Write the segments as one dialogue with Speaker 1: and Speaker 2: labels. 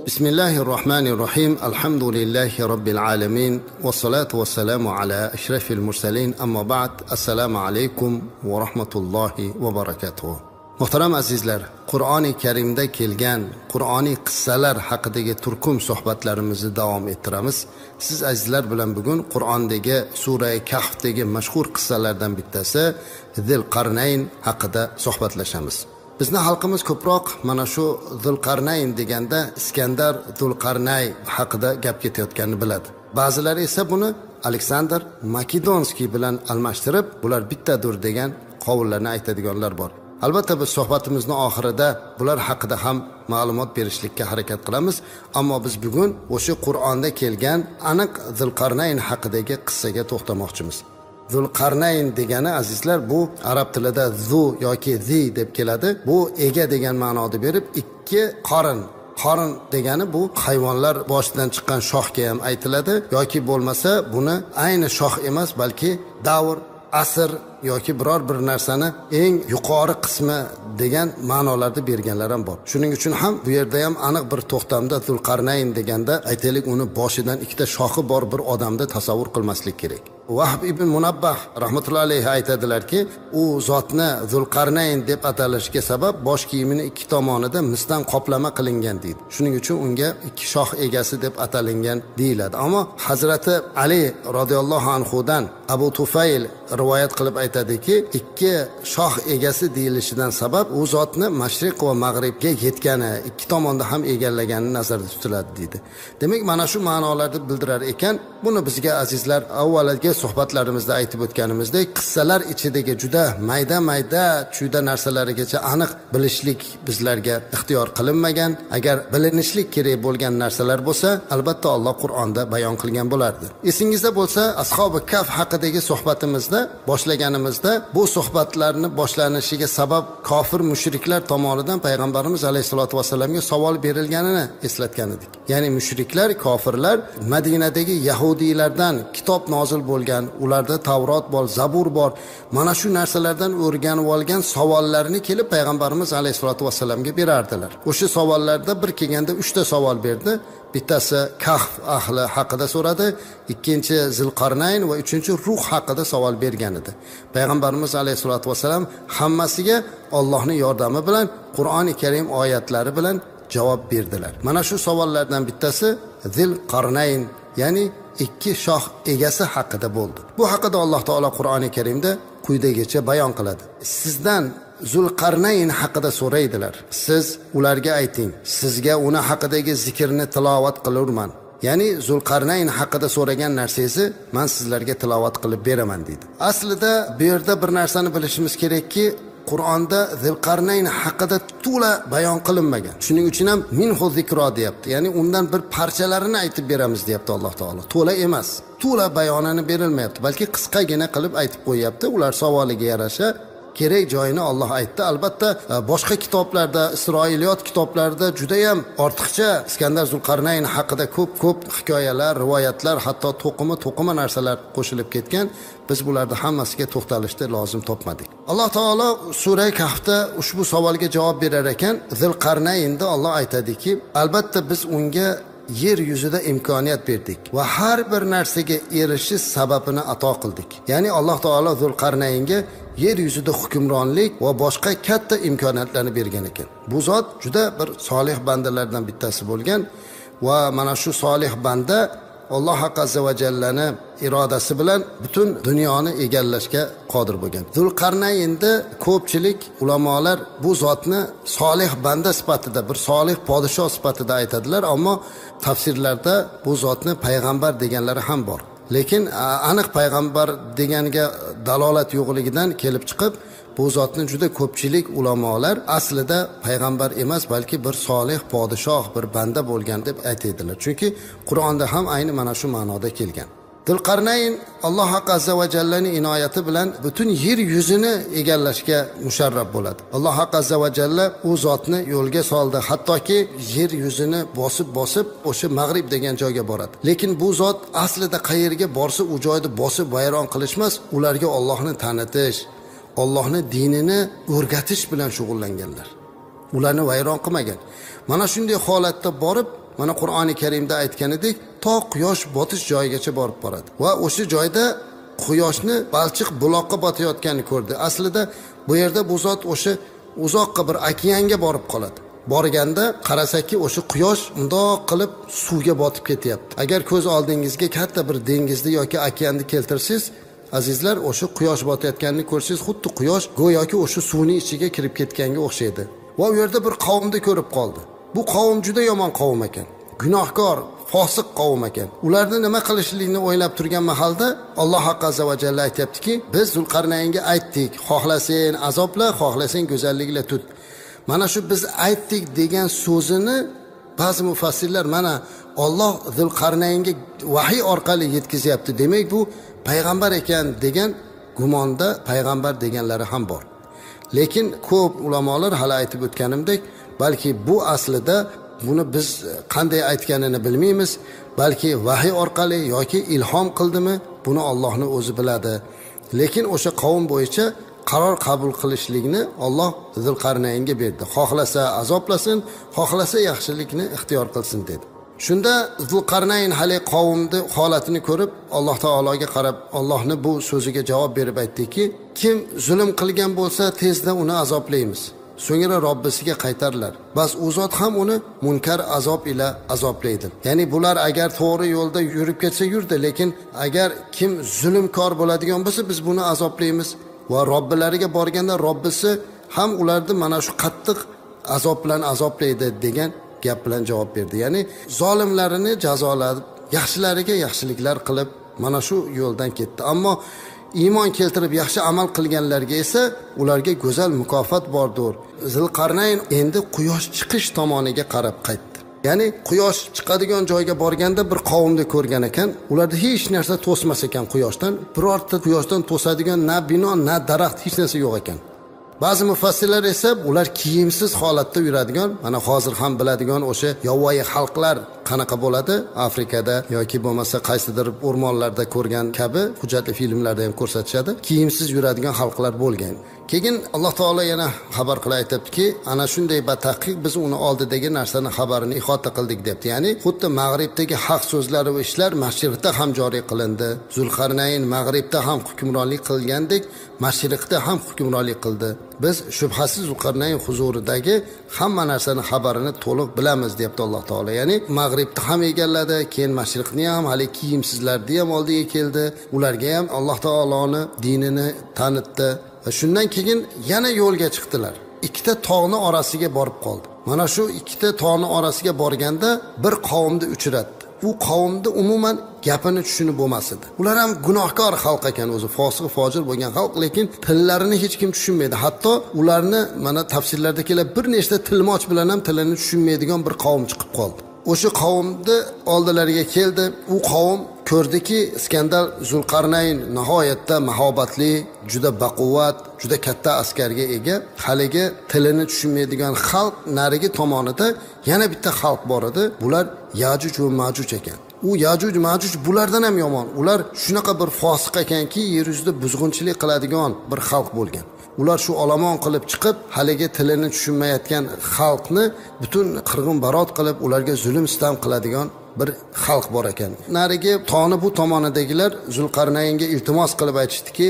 Speaker 1: بسم الله الرحمن الرحيم الحمد لله رب العالمين والصلاة والسلام على أشرف المرسلين أما بعد السلام عليكم ورحمة الله وبركاته muhtaram azizlar qur'oni karimda kelgan qur'oniy qissalar haqidagi turkum suhbatlarimizni davom ettiramiz siz azizlar bilan bugun qur'ondagi sura kahfdagi mashhur qissalardan bittasi zil qarnayn haqida suhbatlashamiz Bizni xalqimiz ko'proq mana shu zulqarnayn deganda iskandar zulqarnay haqida gap ketayotganini biladi. Ba'zilari esa buni aleksandr makedonskiy bilan almashtirib bular bittadur degan qovullarni aytadiganlar bor. Albatta biz suhbatimizni oxirida bular haqida ham ma'lumot berishlikka harakat qilamiz. Ammo biz bugun o'sha qur'onda kelgan aniq zilqarnayn haqidagi qissaga to'xtamoqchimiz. Zulqarnayn degani azizlar bu arab tilida zu yoki zi deb keladi. Bu ega degan ma'noni berib ikki qorin. Qorin degani bu hayvonlar boshidan chiqqan shoxga ham aytiladi. Yoki bo'lmasa buni ayni shox emas balki davr asr yoki biror bir narsani eng yuqori qismi degan ma'nolarni berganlar ham bor. Shuning uchun ham bu yerda ham aniq bir to'xtamda zulqarnayn deganda aytaylik uni boshidan ikkita shoxi bor bir odamni tasavvur qilmaslik kerak. Vahb ibn munabbah rahmatullohi alayhi aytadilarki u zotni zulqarnayn deb atalishiga sabab bosh kiyimini ikki tomonida misdan qoplama qilingan deydi. Shuning uchun unga ikki shoh egasi deb atalingan deyiladi. Ammo hazrati ali roziyallohu anhudan abu tufayl rivoyat qilib aytadiki ikki shoh egasi deyilishidan sabab u zotni mashriq va mag'ribga yetgani ikki tomonda ham egallagani nazarda tutiladi deydi. Demak mana shu ma'nolarni bildirar ekan buni bizga azizlar avvaliga suhbatlarimizda aytib o'tganimizdek qissalar ichidagi juda mayda mayda chuyda narsalarigacha aniq bilishlik bizlarga ixtiyor qilinmagan. Agar bilinishlik kerak bo'lgan narsalar bo'lsa albatta alloh qur'onda bayon qilgan bo'lardi. Esingizda bo'lsa ashobi kaf haqidagi suhbatimizda boshlaganimizda bu suhbatlarni boshlanishiga sabab kofir mushriklar tomonidan payg'ambarimiz alayhissalotu vassalamga savol berilganini eslatgan edik. Ya'ni mushriklar kofirlar madinadagi yahudiylardan kitob nozil bo'lgan ularda tavrot bor zabur bor mana shu narsalardan o'rganib olgan savollarni kelib payg'ambarimiz alayhissalotu vassalamga berardilar. O'sha savollarda bir kelganda uchta savol berdi. Bittasi kahf ahli haqida so'radi ikkinchi zilqarnayn va uchinchi ruh haqida savol bergan edi. Payg'ambarimiz alayhissalotu vassalam hammasiga ollohni yordami bilan qur'oni karim oyatlari bilan javob berdilar. Mana shu savollardan bittasi zil qarnayn ya'ni ikki shoh egasi haqida bo'ldi. Bu haqida alloh taolo qur'oni karimda quyidagicha bayon qiladi. Sizdan zulqarnayn haqida so'raydilar. Siz ularga ayting sizga uni haqidagi zikrni tilovat qilurman. Ya'ni zulqarnayn haqida so'ragan narsangizni man sizlarga tilovat qilib beraman deydi. Aslida bu yerda bir narsani bilishimiz kerakki qur'onda zilqarnayn haqida to'la bayon qilinmagan. Shuning uchun ham minhu zikro deyapti. Ya'ni undan bir parchalarini aytib beramiz deyapti alloh taolo. To'la emas. To'la bayonini berilmayapti balki qisqagina qilib aytib qo'yyapti ular savoliga yarasha kerak joyini olloh aytdi. Albatta e, boshqa kitoblarda isroiliyot kitoblarida judayam ortiqcha iskandar zulqarnayn haqida ko'p ko'p hikoyalar rivoyatlar hatto to'qima to'qima narsalar qo'shilib ketgan. Biz bularni hammasiga to'xtalishni lozim topmadik. Alloh taolo sura kahfda ushbu savolga javob berar ekan. Zilqarnaynda olloh aytadiki albatta biz unga yer yuzida imkoniyat berdik va har bir narsaga erishish sababini ato qildik. Ya'ni alloh taolo zulqarnaynga yer yuzida hukmronlik va boshqa katta imkoniyatlarni bergan ekan. Bu zot juda bir solih bandalardan bittasi bo'lgan va mana shu solih banda alloh azza va jallani irodasi bilan butun dunyoni egallashga qodir bo'lgan. Zulqarnaynni ko'pchilik ulamolar bu zotni solih banda sifatida bir solih podshoh sifatida aytadilar ammo tafsirlarda bu zotni payg'ambar deganlari ham bor. Lekin aniq payg'ambar deganiga dalolat yo'qligidan kelib chiqib bu zotni juda ko'pchilik ulamolar aslida payg'ambar emas balki bir solih podshoh bir banda bo'lgan deb aytadilar. Chunki qur'onda ham ayni mana shu ma'noda kelgan. Dilqarnayn alloh haqqa azza va jallani inoyati bilan butun yer yuzini egallashga musharraf bo'ladi. Alloh haqqa azza va jalla u zotni yo'lga soldi. Hattoki yer yuzini bosib bosib o'sha mag'rib degan joyga boradi. Lekin bu zot aslida qayerga borsa u joyni bosib vayron qilish emas ularga ollohni tanitish ollohni dinini o'rgatish bilan shug'ullanganlar. Ularni vayron qilmagan. Mana shunday holatda borib mana qur'oni karimda aytganidek to quyosh botish joyigacha borib boradi. Va o'sha joyda quyoshni balchiq buloqqa botayotganini ko'rdi. Aslida bu yerda bu zot o'sha uzoqqa bir okeanga borib qoladi. Borganda qarasaki o'sha quyosh mundoq qilib suvga botib ketyapti. Agar ko'z oldingizga katta bir dengizni yoki okeanni keltirsangiz azizlar o'sha quyosh botayotganini ko'rsangiz xuddi quyosh go'yoki o'sha suvni ichiga kirib ketganga o'xshaydi. Va u yerda bir qavmni ko'rib qoldi. Bu qavm juda yomon qavm ekan. Gunohkor fosiq qavm ekan. Ularni nima qilishlikni o'ylab turgan mahalda alloh azza va jalla aytyaptiki biz zulqarnaynga aytdik xohlasang azobla xohlasang go'zallikla tut. Mana shu biz aytdik degan so'zini ba'zi mufassirlar mana olloh zulqarnaynga vahiy orqali yetkazyapti demak bu payg'ambar ekan degan gumonda payg'ambar deganlari ham bor. Lekin ko'p ulamolar hali aytib o'tganimdek balki bu aslida buni biz qanday aytganini bilmaymiz. Balki vahiy orqali yoki ilhom qildimi buni ollohni o'zi biladi. Lekin o'sha qavm bo'yicha qaror qabul qilishlikni olloh zilqarnaynga berdi. Xohlasa azoblasin xohlasa yaxshilikni ixtiyor qilsin dedi. Shunda zulqarnayn hali qavmni holatini ko'rib alloh taologa qarab allohni bu so'ziga javob berib aytdiki kim zulm qilgan bo'lsa tezda uni azoblaymiz. So'ngra robbisiga qaytarlar. Bas u zot ham uni munkar azob ila azoblaydi. Ya'ni bular agar to'g'ri yo'lda yurib ketsa yurdi lekin agar kim zulmkor bo'ladigan bo'lsa biz buni azoblaymiz. Va robbilariga borganda robbisi ham ularni mana shu qattiq azob bilan azoblaydi degan gap bilan javob berdi. Ya'ni zolimlarini jazolab yaxshilariga yaxshiliklar qilib mana shu yo'ldan ketdi. Ammo iymon keltirib yaxshi amal qilganlarga esa ularga go'zal mukofot bordir. Zilqarnayn endi quyosh chiqish tomoniga qarab qaytdi. Ya'ni quyosh chiqadigan joyga borganda bir qavmni ko'rgan ekan ularda hech narsa to'smas ekan quyoshdan. Birorta quyoshdan to'sadigan na bino na daraxt hech narsa yo'q ekan. Ba'zi mufassirlar esa ular kiyimsiz holatda yuradigan mana hozir ham biladigan o'sha yovvoyi xalqlar qanaqa bo'ladi? Afrikada yoki bo'lmasa qaysidir o'rmonlarda ko'rgan kabi hujjatli filmlarda ham ko'rsatishadi. Kiyimsiz yuradigan xalqlar bo'lgan. Keyin alloh taolo yana xabar qilib aytyaptiki ana shunday batahqiq biz uni oldidagi narsani xabarini ihota qildik debdi. Ya'ni xuddi mag'ribdagi haq so'zlari va ishlar mashriqda ham joriy qilindi. Zulqarnayn mag'ribda ham hukmronlik qilgandek mashriqda ham hukmronlik qildi. Biz shubhasiz zulqarnayn huzuridagi hamma narsani xabarini to'liq bilamiz deyapti alloh taolo. Ya'ni mag'ribni ham egalladi keyin mashriqni ham hali kiyimsizlarni ham oldiga keldi. Ularga ham alloh taoloni dinini tanitdi. Va shundan keyin yana yo'lga chiqdilar. Ikkita tog'ni orasiga borib qoldi. Mana shu ikkita tog'ni orasiga borganda bir qavmni uchratdi. Bu qavmni umuman gapini tushunib bo'lmas edi ular ham gunohkor xalq ekan o'zi fosiq fojir bo'lgan xalq lekin tillarini hech kim tushunmaydi. Hatto ularni mana tafsirlarda kelib bir nechta tilmoch bilan ham tilini tushunmaydigan bir qavm chiqib qoldi. O'sha qavmni oldilariga keldi. U qavm ko'rdiki iskandar zulqarnayn nihoyatda mahobatli juda baquvvat juda katta askarga ega. Haligi tilini tushunmaydigan xalq narigi tomonida yana bitta xalq bor edi. Bular yajuj va majuj ekan. U yajuj majuj bulardan ham yomon. Ular shunaqa bir fosiq ekanki yer yuzida buzg'unchilik qiladigan bir xalq bo'lgan. Ular shu olomon qilib chiqib haligi tilini tushunmayotgan xalqni butun qirg'in barot qilib ularga zulm sitam qiladigan bir xalq bor ekan. Narigi toni bu tomonidagilar zulqarnaynga iltimos qilib aytishdiki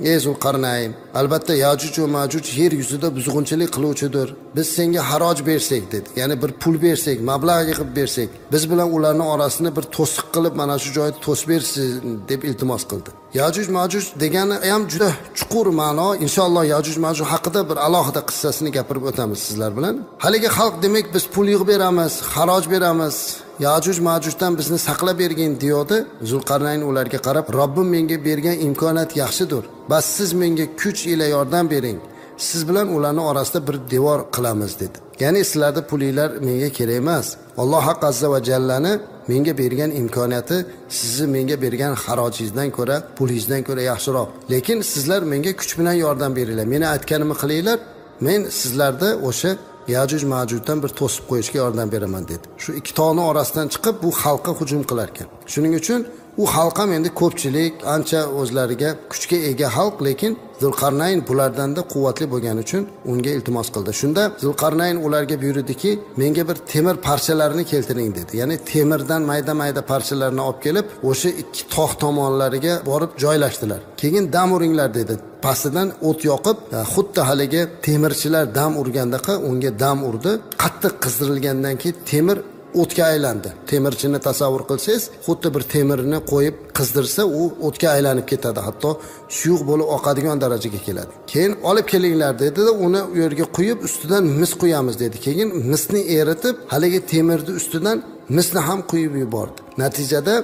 Speaker 1: ey zulqarnayn albatta yajuj va majuj yer yuzida buzg'unchilik qiluvchidir. Biz senga haroj bersak dedi ya'ni bir pul bersak mablag' yig'ib bersak biz bilan ularni orasini bir to'siq qilib mana shu joyni to'sib bersin deb iltimos qildi. Yajuj majuj degani ham juda chuqur ma'no. Inshaalloh yajuj majuj haqida bir alohida qissasini gapirib o'tamiz sizlar bilan. Haligi xalq demak biz pul yig'ib beramiz haroj beramiz. Yajuj majujdan bizni saqlab bergin deyodi zulqarnayn ularga qarab robbim menga bergan imkoniyat yaxshidir. Bas siz menga kuch ila yordam bering. Siz bilan ularni orasida bir devor qilamiz dedi. Ya'ni sizlarni pulinglar menga kerak emas. Alloh azza va jallani menga bergan imkoniyati sizni menga bergan xarojingizdan ko'ra pulingizdan ko'ra yaxshiroq. Lekin sizlar menga kuch bilan yordam beringlar. Meni aytganimni qilinglar. Men sizlarda o'sha yajuj majujdan bir to'sib qo'yishga yordam beraman dedi. Shu ikki tog'ni orasidan chiqib bu xalqqa hujum qilar ekan shuning uchun u xalq ham endi ko'pchilik ancha o'zlariga kuchga ega xalq lekin zulqarnayn bulardanda quvvatli bo'lgani uchun unga iltimos qildi. Shunda zulqarnayn ularga buyurdiki menga bir temir parchalarini keltiring dedi. Ya'ni temirdan mayda mayda parchalarni olib kelib o'sha ikki tog' tomonlariga borib joylashdilar. Keyin dam uringlar dedi. Pastidan o't yoqib e, xuddi haligi temirchilar dam urgandaqa unga dam urdi. Qattiq qizdirilgandan keyin temir o'tga aylandi. Temirchini tasavvur qilsangiz xuddi bir temirni qo'yib qizdirsa u o'tga aylanib ketadi. Hatto suyuq bo'lib oqadigan darajaga keladi. Keyin olib kelinglar dedida uni u yerga quyib ustidan mis quyamiz dedi. Keyin misni eritib haligi temirni ustidan misni ham quyib yubordi. Natijada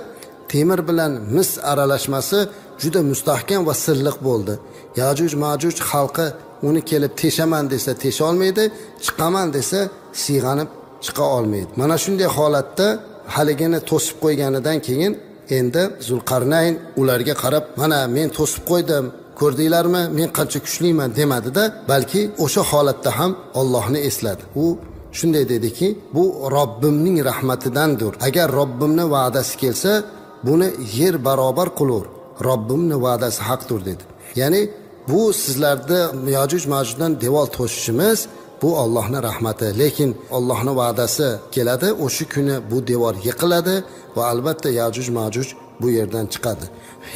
Speaker 1: temir bilan mis aralashmasi juda mustahkam va silliq bo'ldi. Yajuj majuj xalqi uni kelib teshaman desa tesholmaydi chiqaman desa siyg'anib chiqa olmaydi. Mana shunday holatda haligini to'sib qo'yganidan keyin endi zulqarnayn ularga qarab mana men to'sib qo'ydim ko'rdinglarmi? Men qancha kuchliman demadida balki o'sha holatda ham ollohni esladi. U shunday dediki bu robbimning rahmatidandir. Agar robbimni va'dasi kelsa buni yer barobar qilur. Robbimni va'dasi haqdir dedi. Ya'ni bu sizlarni yojuj majuddan devor to'sishimiz bu ollohni rahmati. Lekin ollohni va'dasi keladi o'sha kuni bu devor yiqiladi va albatta yajuj majuj bu yerdan chiqadi.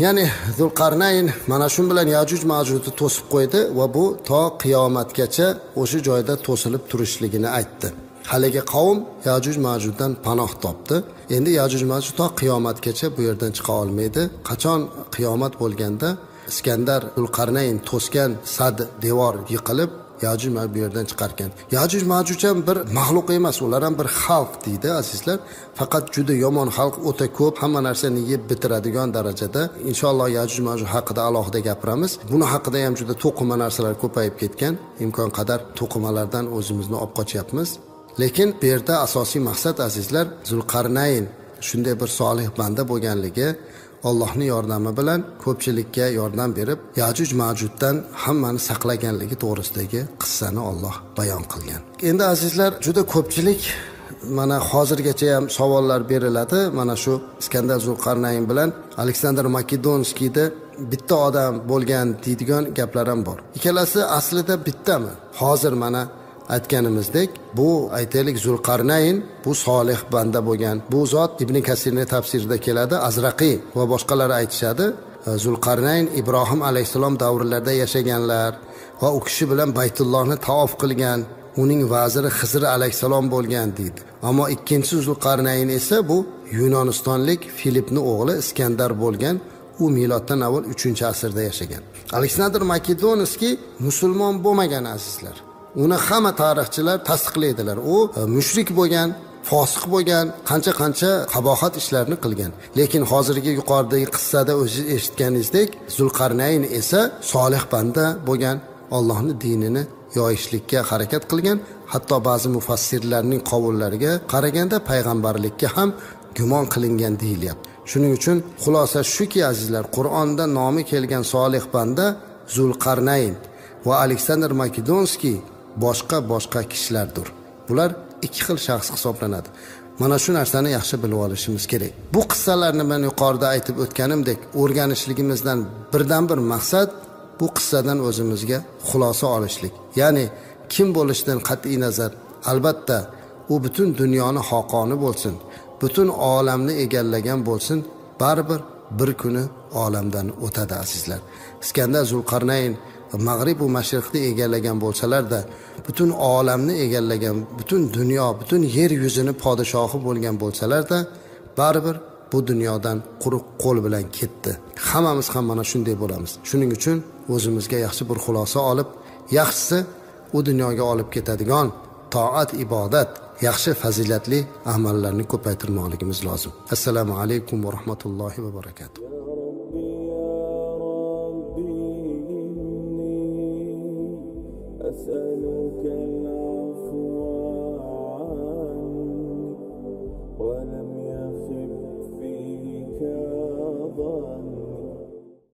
Speaker 1: Ya'ni zulqarnayn mana shu bilan yajuj majudni to'sib qo'ydi va bu to qiyomatgacha o'sha joyda to'silib turishligini aytdi. Haligi qavm yajuj majujdan panoh topdi. Endi yajuj majuj to qiyomatgacha bu yerdan chiqa olmaydi. Qachon qiyomat bo'lganda iskandar zulqarnayn to'sgan sad devor yiqilib yajuj bu yerdan chiqarkan. Yajuj majuj ham bir maxluq emas ular ham bir xalq deydi azizlar. Faqat juda yomon xalq o'ta ko'p hamma narsani yeb bitiradigan darajada. Inshaalloh yajuj majuj haqida alohida gapiramiz. Buni haqida ham juda to'qima narsalar ko'payib ketgan. Imkon qadar to'qimalardan o'zimizni olib qochyapmiz. Lekin bu yerda asosiy maqsad azizlar zulqarnayn shunday bir solih banda bo'lganligi allohni yordami bilan ko'pchilikka yordam berib yajuj majuddan hammani saqlaganligi to'g'risidagi qissani olloh bayon qilgan. Endi azizlar juda ko'pchilik mana hozirgacha ham savollar beriladi. Mana shu iskandar zulqarnayn bilan aleksandr makedonskiyda bitta odam bo'lgan deydigan gaplar ham bor. Ikkalasi aslida bittami? Hozir mana aytganimizdek bu aytaylik zulqarnayn bu solih banda bo'lgan. Bu zot ibn kasirni tafsirida keladi azraqiy va boshqalar aytishadi. E, zulqarnayn ibrohim alayhissalom davrlarida yashaganlar va u kishi bilan baytullohni taof qilgan uning vaziri xizr alayhissalom bo'lgan deydi. Ammo ikkinchi zulqarnayn esa bu yunonistonlik filipni o'g'li iskandar bo'lgan u miloddan avval uchinchi asrda yashagan. Aleksandr makedonskiy musulmon bo'lmagan azizlar. Uni hamma tarixchilar tasdiqlaydilar. U e, mushrik bo'lgan fosiq bo'lgan qancha qancha qabohat ishlarni qilgan. Lekin hozirgi yuqoridagi qissada o'zingiz eshitganingizdek zulqarnayn esa solih banda bo'lgan ollohni dinini yoyishlikka harakat qilgan. Hatto ba'zi mufassirlarning qovullariga qaraganda payg'ambarlikka ham gumon qilingan deyilyapti. Shuning uchun xulosa shuki azizlar qur'onda nomi kelgan solih banda zulqarnayn va aleksandr makedonskiy boshqa boshqa kishilardir. Bular ikki xil shaxs hisoblanadi. Mana shu narsani yaxshi bilib olishimiz kerak. Bu qissalarni man yuqorida aytib o'tganimdek o'rganishligimizdan birdan bir maqsad bu qissadan o'zimizga xulosa olishlik. Ya'ni kim bo'lishidan qat'iy nazar albatta u butun dunyoni xoqoni bo'lsin butun olamni egallagan bo'lsin baribir bir kuni olamdan o'tadi azizlar. Iskandar zulqarnayn mag'rib va mashriqni egallagan bo'lsalarda butun olamni egallagan butun dunyo butun yer yuzini podshohi bo'lgan bo'lsalarda baribir bu dunyodan quruq qo'l bilan ketdi. Hammamiz ham mana shunday bo'lamiz. Shuning uchun o'zimizga yaxshi bir xulosa olib yaxshisi u dunyoga olib ketadigan toat ibodat yaxshi fazilatli amallarni ko'paytirmoqligimiz lozim. Assalomu alaykum va rahmatullohi va barakatuh.